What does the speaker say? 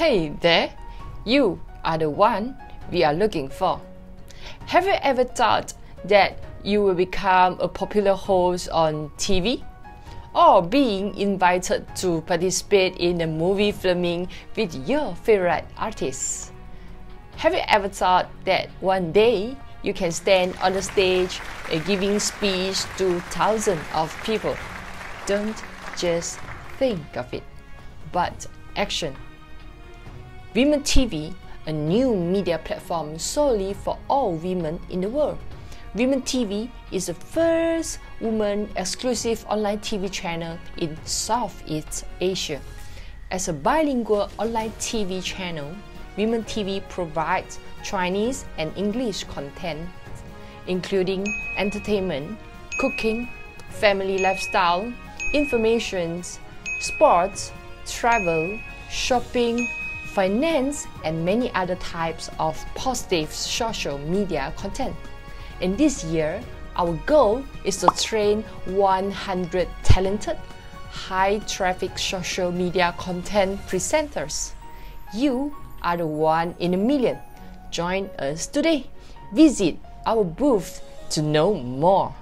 Hey there, you are the one we are looking for. Have you ever thought that you will become a popular host on TV? Or being invited to participate in a movie filming with your favorite artists? Have you ever thought that one day you can stand on the stage uh, giving speech to thousands of people? Don't just think of it, but action. Viimen TV, a new media platform solely for all women in the world. Viimen TV is the first woman exclusive online TV channel in Southeast Asia. As a bilingual online TV channel, Viimen TV provides Chinese and English content, including entertainment, cooking, family lifestyle, information, sports, travel, shopping, finance, and many other types of positive social media content. In this year, our goal is to train 100 talented, high traffic social media content presenters. You are the one in a million. Join us today. Visit our booth to know more.